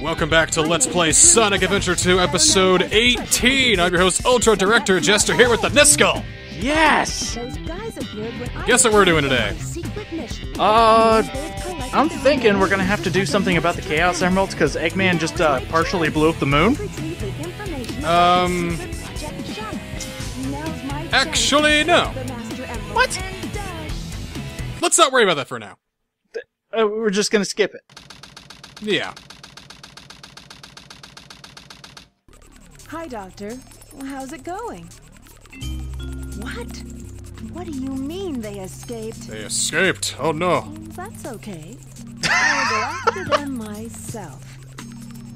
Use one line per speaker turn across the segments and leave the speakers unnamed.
Welcome back to Let's Play Sonic Adventure 2, episode 18. I'm your host, Ultra Director Jester, here with the Niskel.
Yes!
Guess what we're doing today?
Uh, I'm thinking we're gonna have to do something about the Chaos Emeralds because Eggman just uh, partially blew up the moon.
Um, actually, no.
What?
Let's not worry about that for now.
Uh, we're just gonna skip it.
Yeah.
Hi, Doctor. How's it going? What? What do you mean they escaped?
They escaped. Oh no.
That's okay. I'll go after them myself.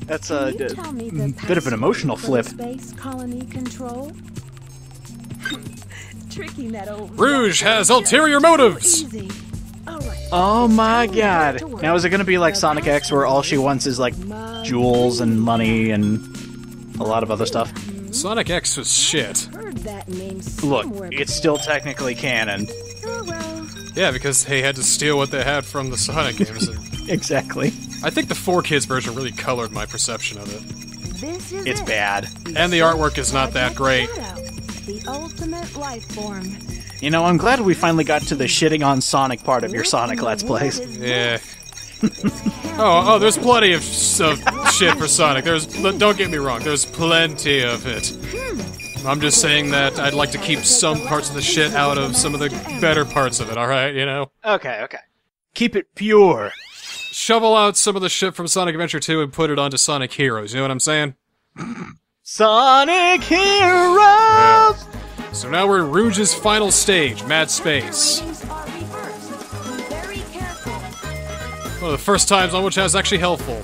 That's a
Can you tell me the
mm, bit of an emotional flip.
Space colony control. Tricking that old.
Rouge has ulterior motives.
easy.
Oh my
Tell me how
god! Now is it gonna be like Sonic X, where all she wants is like jewels and money and a lot of other stuff?
Sonic X was shit.
Heard that name
Look, it's still technically canon.
before. Oh well.
Yeah, because they had to steal what they had from the Sonic games. and
Exactly.
I think the 4Kids version really colored my perception of it.
This is
It's
it.
bad.
And the artwork is not that great.
The ultimate life form.
You know, I'm glad we finally got to the shitting on Sonic part of your Sonic Let's Plays.
Yeah. Oh, oh, there's plenty of, of shit for Sonic. There's, don't get me wrong, there's plenty of it. I'm just saying that I'd like to keep some parts of the shit out of some of the better parts of it, alright, you know?
Okay, okay. Keep it pure.
Shovel out some of the shit from Sonic Adventure 2 and put it onto Sonic Heroes, you know what I'm saying?
Sonic Heroes!
So now we're in Rouge's final stage, Mad Space. One of the first times on which that's actually helpful.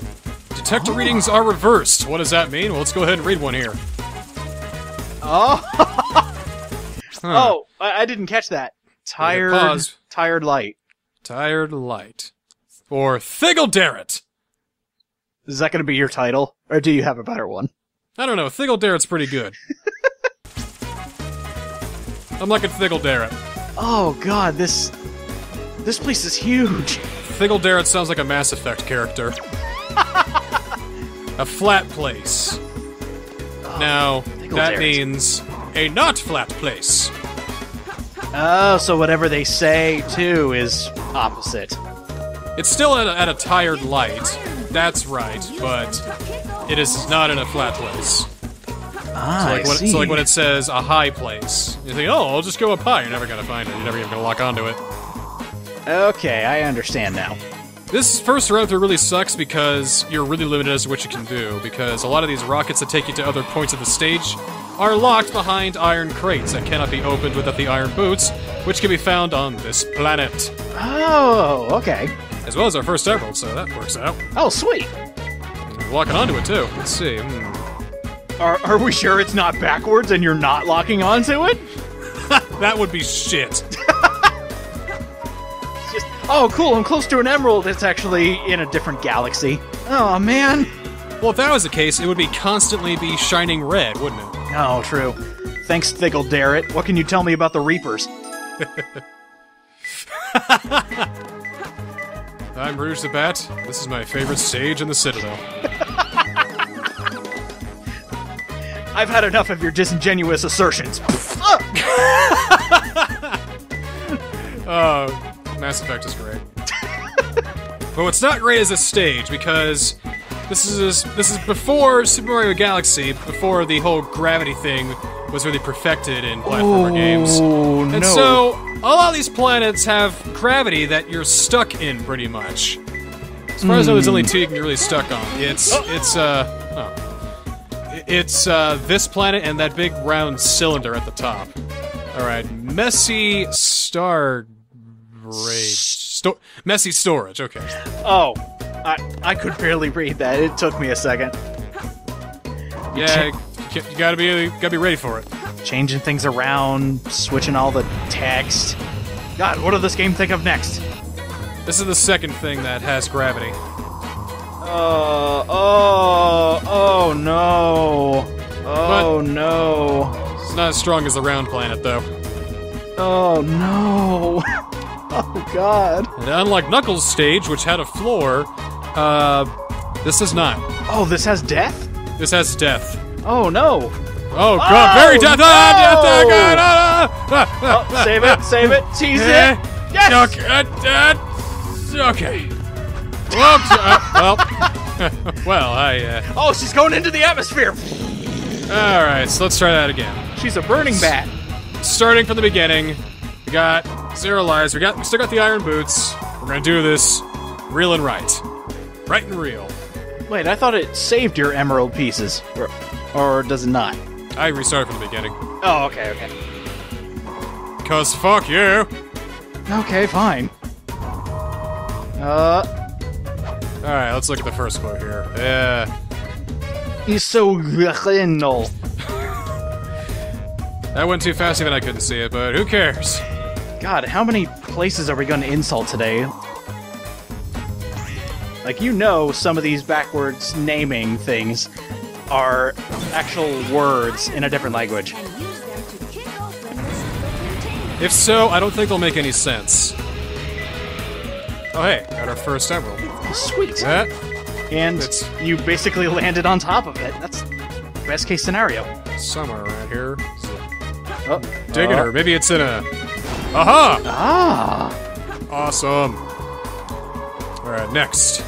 Detector ah. readings are reversed. What does that mean? Well, let's go ahead and read one here.
Oh,
Huh.
oh, I, I didn't catch that. Tired,
pause.
tired light.
Tired Light. Or Thigglederit.
Is that going to be your title, or do you have a better one?
I don't know. Thigglederit's pretty good. I'm like liking Thigglederit.
Oh God, this this place is huge.
Thigglederit sounds like a Mass Effect character. a flat place. Now, that means a not flat place.
Oh, so whatever they say too is opposite.
It's still at a, at a tired light. That's right, but it is not in a flat place.
Ah,
So like,
I
when,
see.
so like when it says a high place, you think, oh, I'll just go up high. You're never gonna find it. You're never even gonna lock onto it.
Okay, I understand now.
This first run through really sucks because you're really limited as to what you can do. Because a lot of these rockets that take you to other points of the stage are locked behind iron crates that cannot be opened without the iron boots, which can be found on this planet,
Oh, okay.
as well as our first emerald. So that works out.
Oh, sweet.
We're locking onto it too. Let's see. Hmm.
Are are we sure it's not backwards and you're not locking onto it?
That would be shit.
Oh, cool. I'm close to an emerald. It's actually in a different galaxy. Oh man.
Well, if that was the case, it would be constantly be shining red, wouldn't it?
Oh, true. Thanks, Thiggle Darrett. What can you tell me about the Reapers?
I'm Rouge the Bat. This is my favorite stage in the Citadel.
I've had enough of your disingenuous assertions.
Oh, Mass Effect is great. but what's not great is a stage because this is this is before Super Mario Galaxy, before the whole gravity thing was really perfected in platformer games.
Oh
And
no.
so a lot of these planets have gravity that you're stuck in pretty much. As far as I know, there's only two you can get really stuck on. It's it's uh oh. It's uh this planet and that big round cylinder at the top. All right, messy star rage. Sto- messy storage. Okay.
oh, I I could barely read that. It took me a second.
Yeah, you, you gotta be you gotta be ready for it.
Changing things around, switching all the text. God, what does this game think of next?
This is the second thing that has gravity.
Oh, oh, oh no. Oh no.
It's not as strong as the round planet though.
Oh no. oh god.
And unlike Knuckles' stage, which had a floor, uh, This does not.
Oh, this has death?
This has death.
Oh no.
Oh god, very death! Ah, death! Ah! God, ah, ah, ah,
Oh, save it, save it, tease
Eh,
it. Yes!
Okay. uh, uh, okay. Well, uh, well, well, I. Uh,
Oh, she's going into the atmosphere.
all right, so let's try that again.
She's a burning bat.
Starting from the beginning, we got zero lives. We got, we still got the iron boots. We're gonna do this real and right, right and real.
Wait, I thought it saved your emerald pieces. Or, or does it not?
I restarted from the beginning.
Oh, okay, okay.
Cause fuck you.
Okay, fine. Uh,
All right, let's look at the first quote here. Yeah,
he's so
that went too fast, even I couldn't see it. But who cares?
God, how many places are we going to insult today? Like, you know, some of these backwards naming things are actual words in a different language.
And use them to kick open the secret container.
If so, I don't think they'll make any sense. Oh hey, got our first emerald.
Sweet.
That
And
It's-
you basically landed on top of it. That's best case scenario.
somewhere around here. So,
Oh,
digging
uh,
her. Maybe it's in a. Aha!
Ah.
Awesome. All right, next.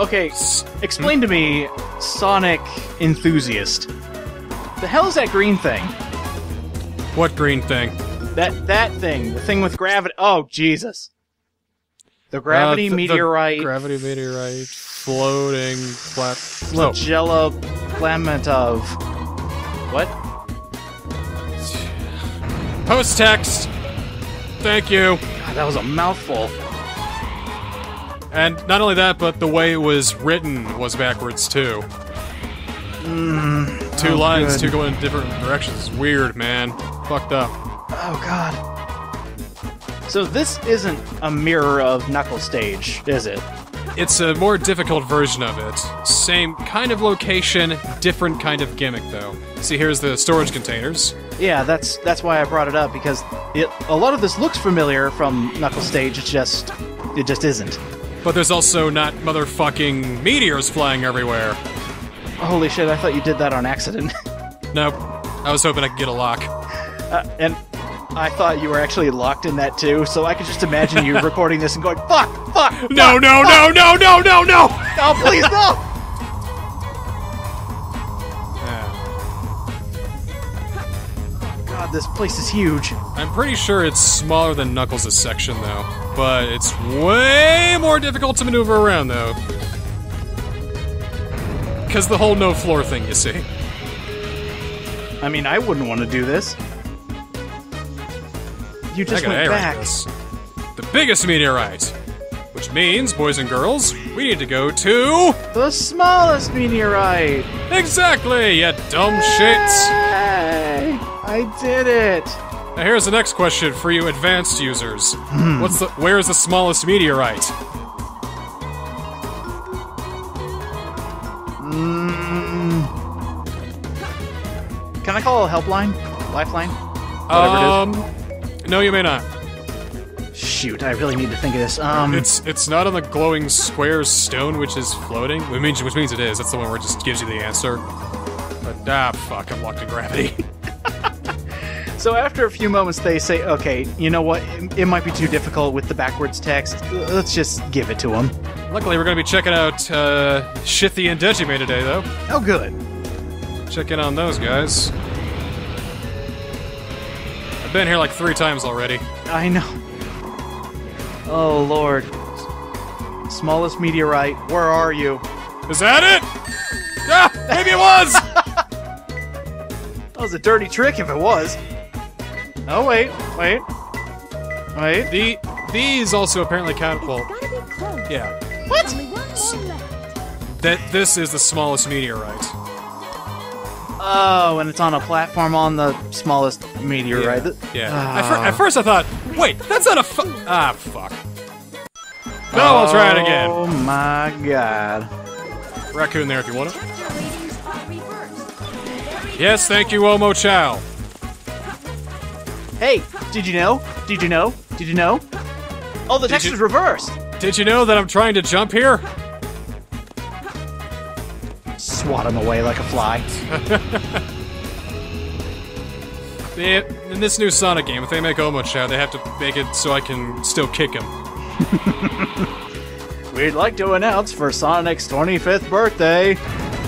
Okay, explain to me, Sonic enthusiast. The hell is that green thing?
What green thing?
That that thing, the thing with gravity. Oh Jesus! The gravity
Uh, th- the
meteorite,
gravity meteorite. Floating plat. No.
flagella planet of what?
Post text. Thank you.
God, that was a mouthful.
And not only that, but the way it was written was backwards too. Mm, two
oh,
lines,
good.
two going in different directions. Weird, man. Fucked up.
Oh God. So this isn't a mirror of Knuckle Stage, is it?
It's a more difficult version of it. Same kind of location, different kind of gimmick though. See, here's the storage containers.
Yeah, that's that's why I brought it up because it a lot of this looks familiar from Knuckle Stage. It's just it just isn't.
But there's also not motherfucking meteors flying everywhere.
Holy shit! I thought you did that on accident.
Nope. I was hoping I could get a lock.
Uh, and I thought you were actually locked in that too, so I could just imagine you recording this and going, "Fuck, fuck,
No,
fuck,
no,
fuck,
no, no, no, no, no!
no, please no!" this place is huge.
I'm pretty sure it's smaller than Knuckles' section, though. But it's way more difficult to maneuver around, though. Because the whole no floor thing, you see.
I mean, I wouldn't want to do this. You just went back.
this. The biggest meteorite! Which means, boys and girls, we need to go to.
The smallest meteorite.
Exactly, you dumb shits!
I did it.
Now here's the next question for you advanced users.
Hmm.
What's the where is the smallest meteorite?
Mm. Can I call a helpline? Lifeline? Whatever
um No you may not.
Shoot, I really need to think of this. Um,
It's it's not on the glowing square stone which is floating. Which means which means it is. That's the one where it just gives you the answer. But ah fuck, I'm locked in gravity.
so after a few moments, they say, "Okay, you know what? It, it might be too difficult with the backwards text. Let's just give it to them."
Luckily we're gonna be checking out uh Shithea and Dejime today though.
Oh, good.
Check in on those guys. I've been here like three times already.
I know. Oh Lord. Smallest meteorite. Where are you?
Is that it? Ah, maybe it was!
That was a dirty trick if it was. Oh wait, wait, wait.
the these also apparently count
It's
well
gotta be close.
yeah.
What?
Only one more left.
That this is the smallest meteorite.
Oh, and it's on a platform on the smallest meteorite.
Yeah.
Ah.
At, fir- at first I thought, wait, that's not a fu- ah fuck. No, I'll try it again.
Oh my god.
Raccoon there if you want it.
Texture ratings are reversed.
Yes, thank you, Omochao.
Hey, did you know? Did you know? Did you know? Oh, the
Did
text
you-
is reversed.
Did you know that I'm trying to jump here?
Swat him away like a fly.
They, in this new Sonic game, if they make Omochao, they have to make it so I can still kick him.
We'd like to announce for Sonic's 25th birthday,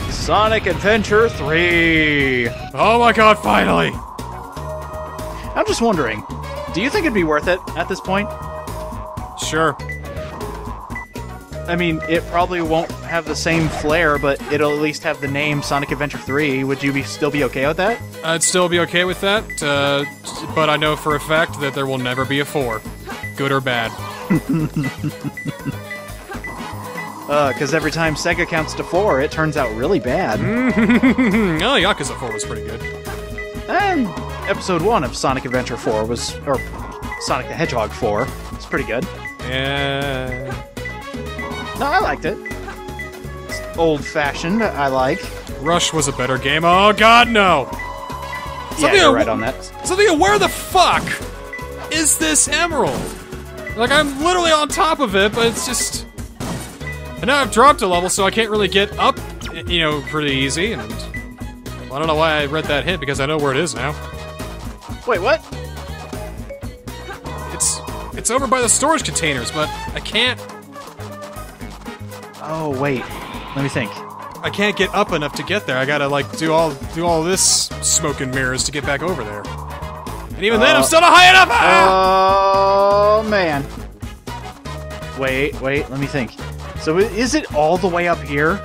Sonic Adventure 3.
Oh my god, finally!
I'm just wondering, do you think it'd be worth it at this point?
Sure.
I mean, it probably won't have the same flair, but it'll at least have the name Sonic Adventure 3. Would you be still be okay with that?
I'd still be okay with that, uh, but I know for a fact that there will never be a 4. Good or bad.
Uh, because every time Sega counts to four, it turns out really bad.
Oh, Yakuza 4 was pretty good.
And episode one of Sonic Adventure 4 was, or Sonic the Hedgehog 4, it's pretty good.
Yeah.
No, I liked it. Old fashioned, I like.
Rush was a better game. Oh god, no!
Yeah,
Something
you're right on that.
Something, where the fuck is this emerald? Like, I'm literally on top of it, but it's just. And now I've dropped a level, so I can't really get up, you know, pretty easy, and. I don't know why I read that hint, because I know where it is now.
Wait, what?
It's. It's over by the storage containers, but I can't.
Oh, wait. Let me think.
I can't get up enough to get there. I gotta like do all do all this smoke and mirrors to get back over there. And even then, I'm
Uh,
still not high enough. Ah!
Oh, man. Wait, wait, let me think. So is it all the way up here?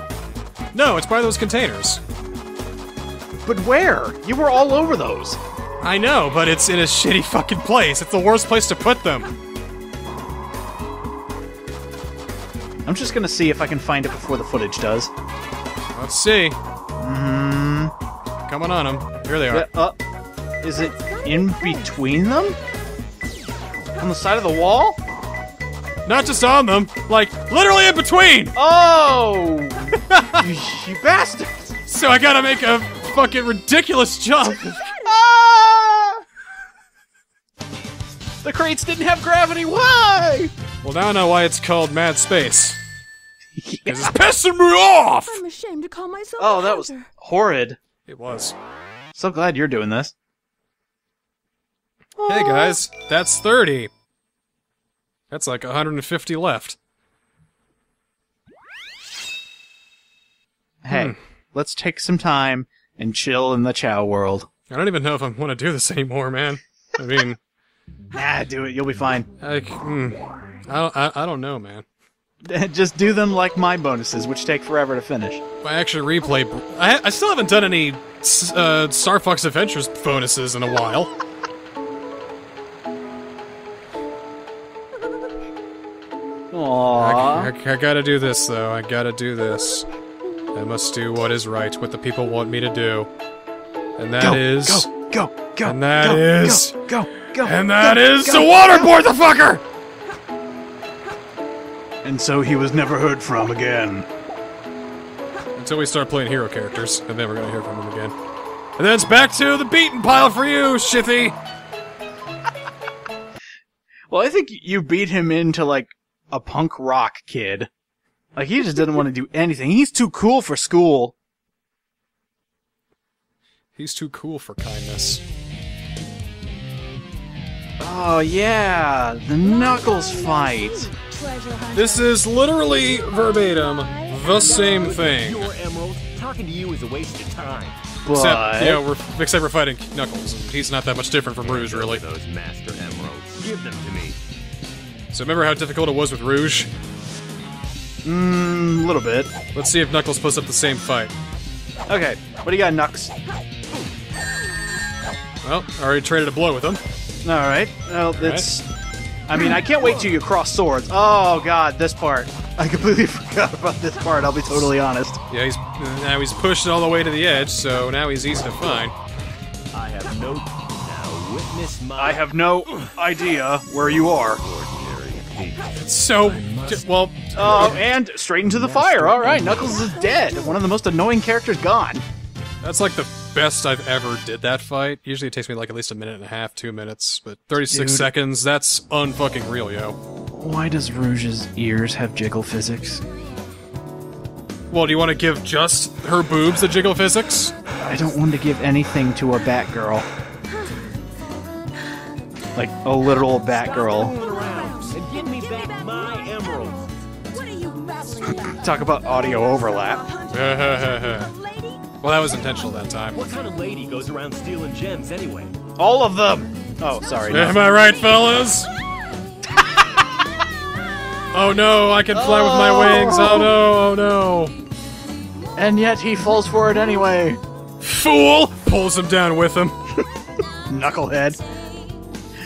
No, it's by those containers.
But where? You were all over those.
I know, but it's in a shitty fucking place. It's the worst place to put them.
I'm just gonna see if I can find it before the footage does.
Let's see. Mm. Coming on them. Here they are.
Yeah, uh, is it in between them? On the side of the wall?
Not just on them, like literally in between.
Oh! you, you bastard!
So I gotta make a fucking ridiculous jump.
Ah! The crates didn't have gravity. Why?
well, now I know why it's called Mad Space. Because it's pissing me off.
I'm ashamed to call myself
Oh, that was horrid.
It was.
So glad you're doing this.
Hey guys, that's 30. That's like 150 left.
Hey, let's take some time and chill in the Chao world.
I don't even know if I want to do this anymore, man. I mean,
Nah, do it. You'll be fine.
like, hmm, I, don't, I, I don't know, man.
Just do them like my bonuses, which take forever to finish.
I actually replay. I, I still haven't done any uh, Star Fox Adventures bonuses in a while. I,
Aww.
I, I gotta do this, though. I gotta do this. I must do what is right, what the people want me to do. And that
Go,
is.
go, go, go.
And that
go,
is-
Go, go, go.
And that
go,
is
go,
to
go.
waterboard the fucker!
And so he was never heard from again.
Until we start playing hero characters, and then we're gonna hear from him again. And then it's back to the beaten pile for you, Shithea!
Well, I think you beat him into like a punk rock kid. Like he just didn't want to do anything. He's too cool for school.
He's too cool for kindness.
Oh yeah, the Knuckles fight.
This is literally verbatim the same thing.
Your emerald. Talking to you is a waste of time.
But
Except, you know, we're, except we're fighting Knuckles, he's not that much different from Rouge, really.
Those master emeralds. Give them to me.
So remember how difficult it was with Rouge?
Mm, a little bit.
Let's see if Knuckles puts up the same fight.
Okay, what do you got, Nux?
Well, I already traded a blow with him.
All right. Well, it's. I mean, I can't wait till you cross swords. Oh God, this part. I completely forgot about this part. I'll be totally honest.
Yeah, he's now he's pushed all the way to the edge, so now he's easy to find.
I have no. Now witness my
I have no idea where you are.
So, well,
Oh, and straight into the fire. All right, Knuckles is dead. One of the most annoying characters gone.
that's like the best I've ever did that fight. Usually it takes me like at least a minute and a half, two minutes, but 36
Dude.
seconds, that's unfucking real, yo.
Why does Rouge's ears have jiggle physics?
Well, do you want to give just her boobs the jiggle physics?
I don't want to give anything to a Batgirl. Like a literal Batgirl. Talk about audio overlap.
well, that was intentional that time.
What kind of lady goes around stealing gems anyway?
All of them! Oh, sorry.
Am I right, fellas? oh no, I can fly with my wings. Oh no, oh no.
And yet he falls for it anyway.
Fool! Pulls him down with him.
Knucklehead.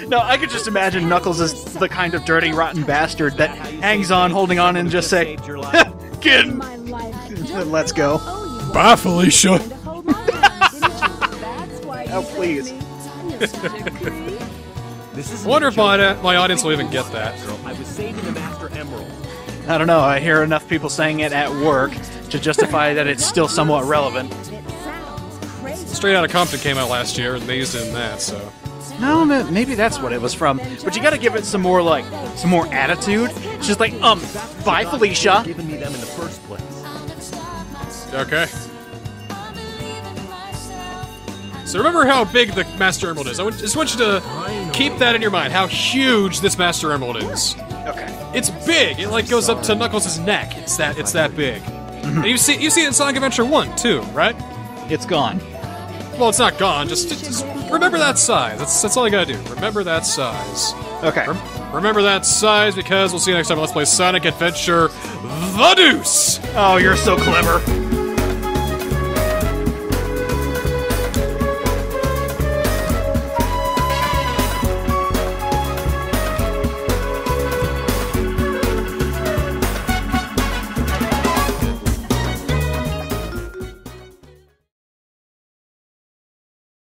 No, I could just imagine Knuckles as the kind of dirty, rotten bastard that hangs on, holding on, and just say,
Saved your life.
"Kid,
My life.
let's go."
Oh,
Bye, Felicia.
to hold my hand, didn't you? That's why you
Oh, please.
me. Mr. Creed.
This is
I wonder if my, my audience will even get that.
I was saving the Master Emerald.
I don't know. I hear enough people saying it at work to justify that it's still somewhat relevant.
It sounds crazy.
Straight Outta Compton came out last year, and they used it in that, so.
No, maybe that's what it was from. But you got to give it some more like some more attitude. It's just like, um, bye, Felicia.
Okay. So remember how big the Master Emerald is. I just want you to keep that in your mind, how huge this Master Emerald is.
Okay.
It's big. It like goes up to Knuckles' neck. It's that it's that big. Mm-hmm. And you see you see it in Sonic Adventure 1 too, right?
It's gone.
Well, it's not gone. Just, just, just remember that size. That's that's all you gotta do. Remember that size.
Okay.
Rem- remember that size because we'll see you next time. Let's play Sonic Adventure: The Deuce.
Oh, you're so clever.